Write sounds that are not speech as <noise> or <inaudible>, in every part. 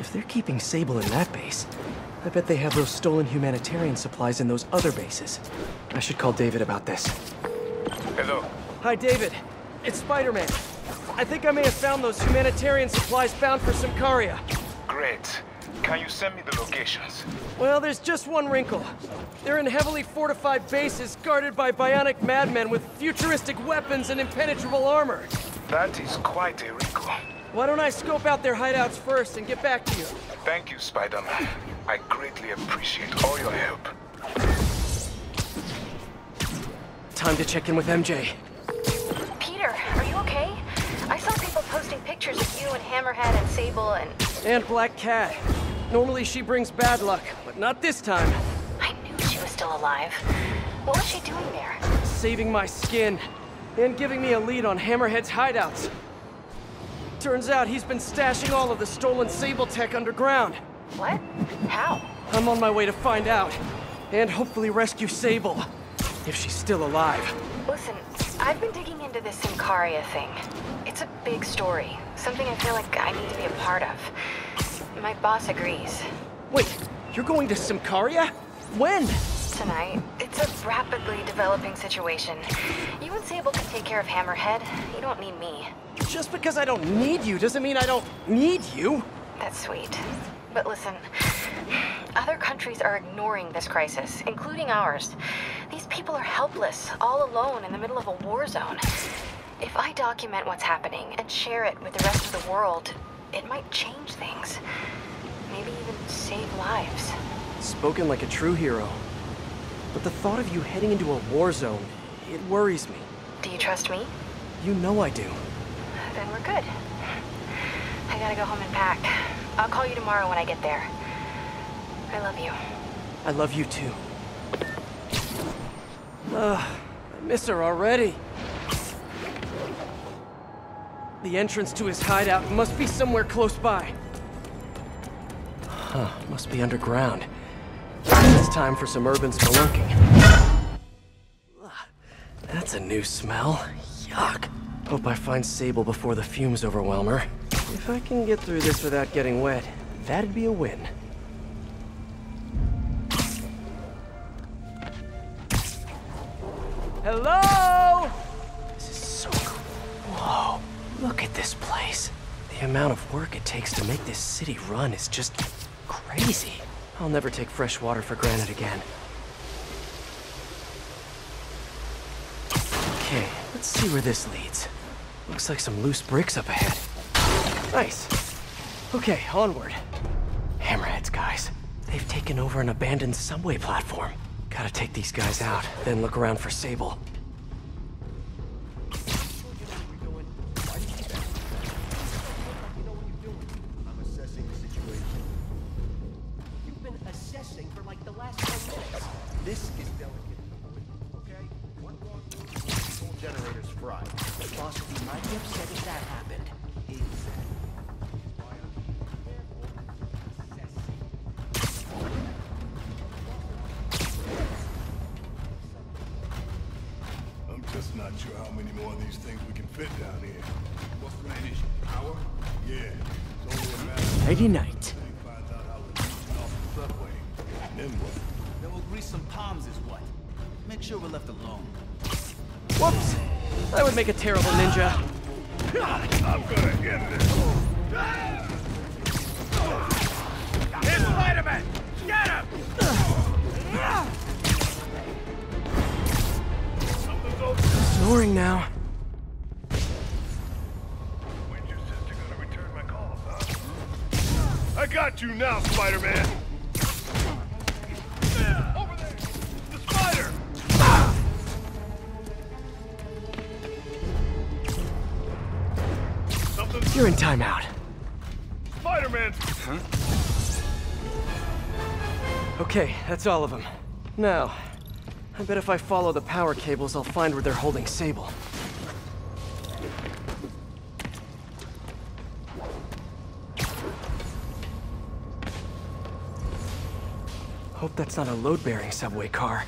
If they're keeping Sable in that base, I bet they have those stolen humanitarian supplies in those other bases. I should call David about this. Hello. Hi, David. It's Spider-Man. I think I may have found those humanitarian supplies bound for Symkaria. Great. Can you send me the locations? Well, there's just one wrinkle. They're in heavily fortified bases guarded by bionic madmen with futuristic weapons and impenetrable armor. That is quite a wrinkle. Why don't I scope out their hideouts first and get back to you? Thank you, Spider-Man. I greatly appreciate all your help. Time to check in with MJ. Peter, are you okay? I saw people posting pictures of you and Hammerhead and Sable and... And Black Cat. Normally she brings bad luck, but not this time. I knew she was still alive. What was she doing there? Saving my skin. And giving me a lead on Hammerhead's hideouts. Turns out he's been stashing all of the stolen Sable tech underground. What? How? I'm on my way to find out. And hopefully rescue Sable. If she's still alive. Listen, I've been digging into this Symkaria thing. It's a big story. Something I feel like I need to be a part of. My boss agrees. Wait, you're going to Symkaria? When? Tonight, it's a rapidly developing situation. You and Sable can take care of Hammerhead. You don't need me. Just because I don't need you doesn't mean I don't need you. That's sweet. But listen, other countries are ignoring this crisis, including ours. These people are helpless, all alone in the middle of a war zone. If I document what's happening and share it with the rest of the world, it might change things. Maybe even save lives. Spoken like a true hero. But the thought of you heading into a war zone, it worries me. Do you trust me? You know I do. Then we're good. I gotta go home and pack. I'll call you tomorrow when I get there. I love you. I love you too. Ugh, I miss her already. The entrance to his hideout must be somewhere close by. Huh, must be underground. It's time for some urban spelunking. That's a new smell. Yuck. Hope I find Sable before the fumes overwhelm her. If I can get through this without getting wet, that'd be a win. Hello? This is so cool. Whoa, look at this place. The amount of work it takes to make this city run is just crazy. I'll never take fresh water for granted again. Okay, let's see where this leads. Looks like some loose bricks up ahead. Nice. Okay, onward. Hammerheads, guys. They've taken over an abandoned subway platform. Gotta take these guys out, then look around for Sable. I'm the subway. Then we'll grease some palms is what? Make sure we're left alone. Whoops! That would make a terrible ninja. I'm gonna get this. Here's Spider-Man! Get him! Something's. Snoring now. Got you now, Spider-Man. Over there! The spider! Something's You're in timeout. Spider-Man! Okay, that's all of them. Now, I bet if I follow the power cables, I'll find where they're holding Sable. Hope that's not a load-bearing subway car.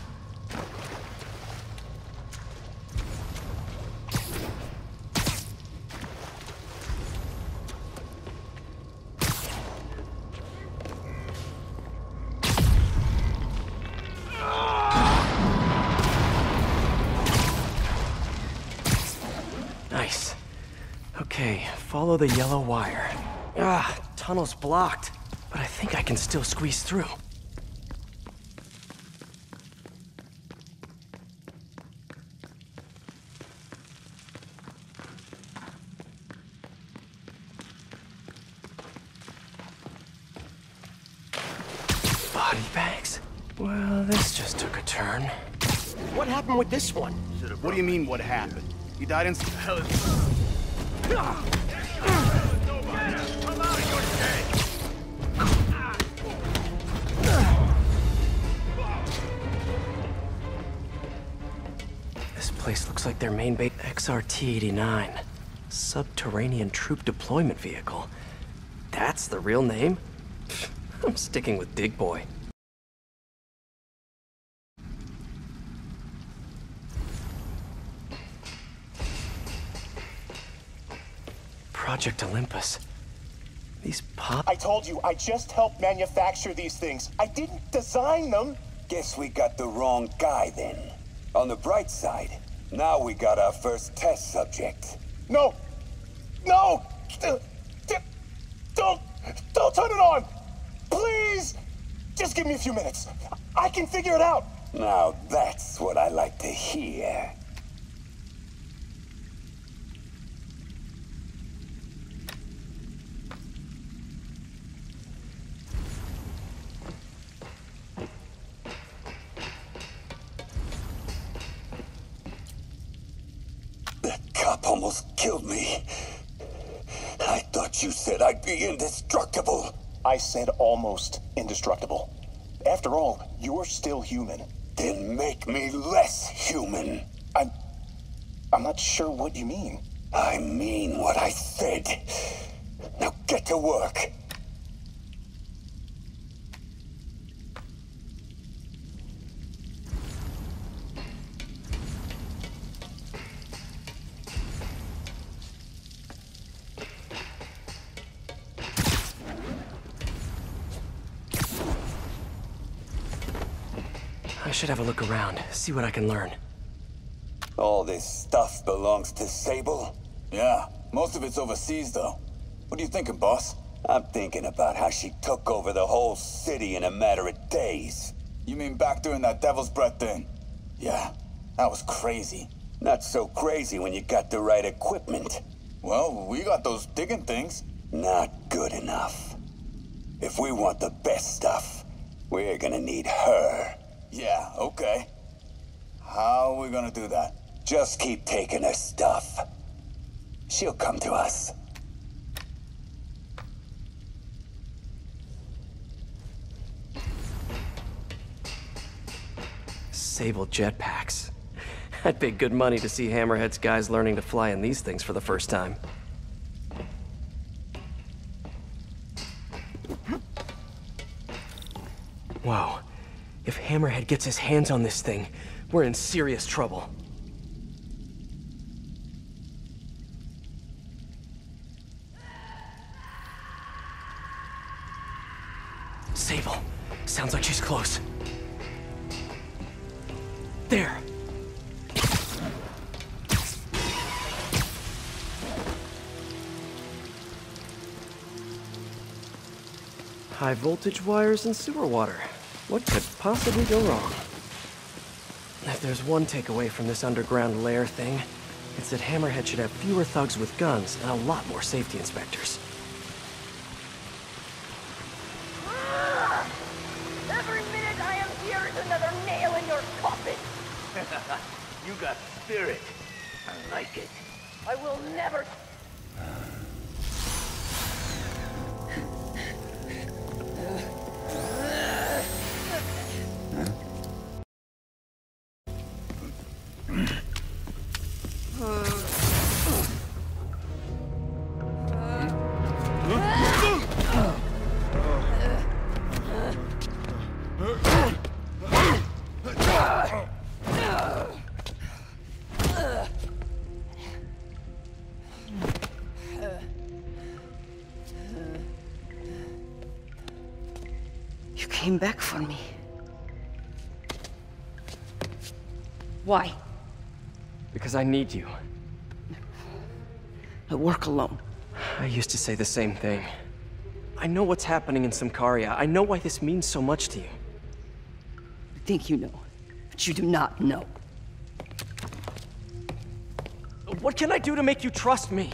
Nice. Okay, follow the yellow wire. Ah, tunnel's blocked, but I think I can still squeeze through. This one? What do you mean, what happened? He died in... <laughs> Hell is... This place looks like their main base XRT-89. Subterranean Troop Deployment Vehicle. That's the real name? <laughs> I'm sticking with Dig Boy. Project Olympus. These pop... I told you, I just helped manufacture these things. I didn't design them. Guess we got the wrong guy then. On the bright side, now we got our first test subject. No! No! D- d- Don't! Don't turn it on! Please! Just give me a few minutes. I can figure it out. Now that's what I like to hear. Killed me. I thought you said I'd be indestructible. I said almost indestructible. After all, you're still human. Then make me less human. I'm. I'm not sure what you mean. I mean what I said. Now get to work. Should have a look around, see what I can learn. All this stuff belongs to Sable? Yeah, most of it's overseas though. What are you thinking, boss? I'm thinking about how she took over the whole city in a matter of days. You mean back during that Devil's Breath thing? Yeah, that was crazy. Not so crazy when you got the right equipment. Well, we got those digging things. Not good enough. If we want the best stuff, we're gonna need her. Yeah, okay. How are we gonna do that? Just keep taking her stuff. She'll come to us. Sable jetpacks. <laughs> I'd pay good money to see Hammerhead's guys learning to fly in these things for the first time. Whoa. If Hammerhead gets his hands on this thing, we're in serious trouble. Sable. Sounds like she's close. There. High voltage wires and sewer water. What could possibly go wrong? If there's one takeaway from this underground lair thing, it's that Hammerhead should have fewer thugs with guns and a lot more safety inspectors. Came back for me. Why? Because I need you. I work alone. I used to say the same thing. I know what's happening in Symkaria. I know why this means so much to you. You think you know, but you do not know. What can I do to make you trust me?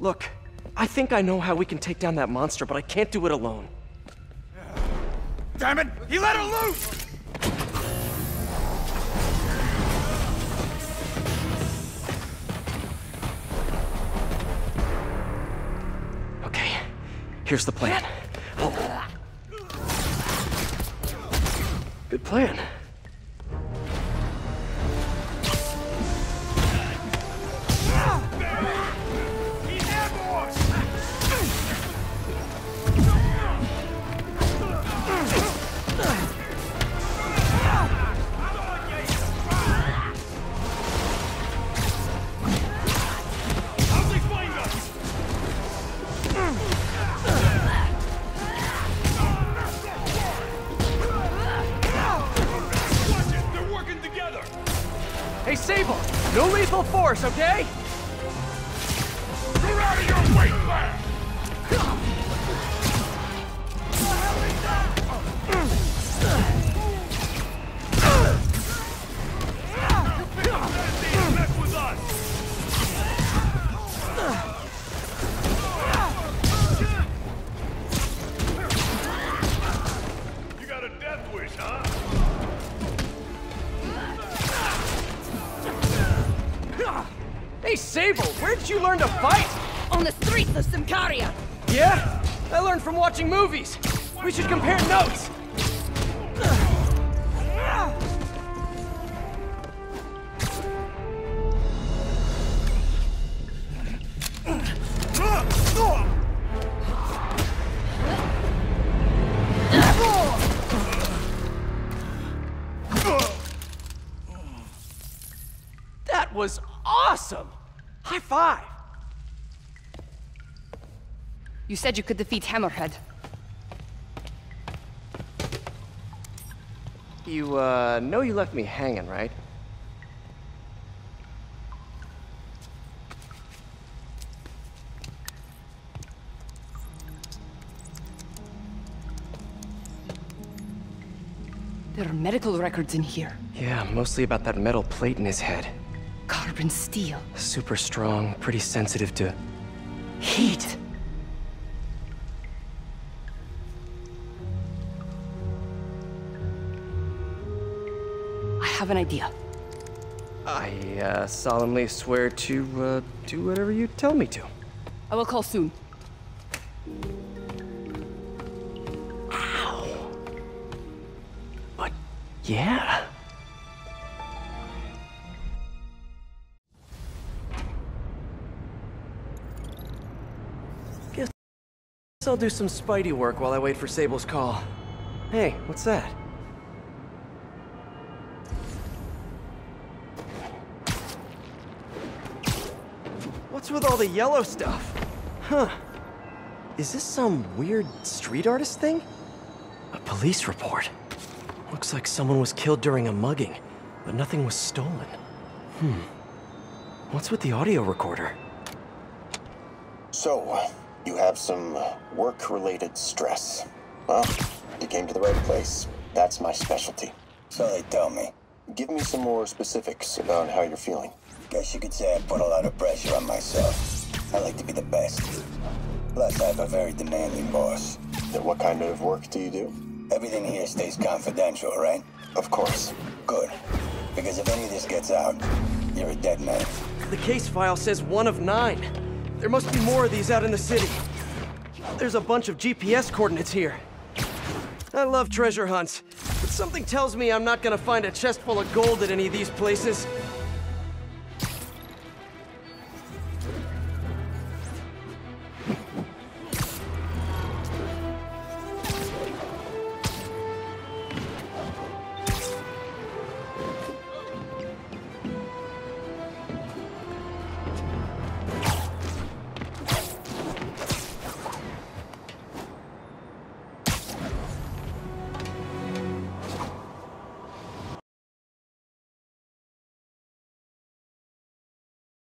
Look, I think I know how we can take down that monster, but I can't do it alone. Damn it! He let her loose! Okay, here's the plan. Oh. Good plan. Hey, Sable! No lethal force, okay? You're out of your weight class! Mess Hey, Sable! Where'd you learn to fight? On the streets of Symkaria! Yeah? I learned from watching movies. We should compare notes. That was awesome! High five! You said you could defeat Hammerhead. You, uh, know you left me hanging, right? There are medical records in here. Yeah, mostly about that metal plate in his head. Carbon steel. Super strong, pretty sensitive to... Heat. I have an idea. I, uh, solemnly swear to, uh, do whatever you tell me to. I will call soon. But, yeah. I'll do some Spidey work while I wait for Sable's call. Hey, what's that? What's with all the yellow stuff? Huh. Is this some weird street artist thing? A police report. Looks like someone was killed during a mugging, but nothing was stolen. Hmm. What's with the audio recorder? So, you have some work-related stress. Well, you came to the right place. That's my specialty. So they tell me. Give me some more specifics about how you're feeling. Guess you could say I put a lot of pressure on myself. I like to be the best. Plus, I have a very demanding boss. Then what kind of work do you do? Everything here stays confidential, right? Of course. Good. Because if any of this gets out, you're a dead man. The case file says one of nine. There must be more of these out in the city. There's a bunch of GPS coordinates here. I love treasure hunts, but something tells me I'm not gonna find a chest full of gold at any of these places.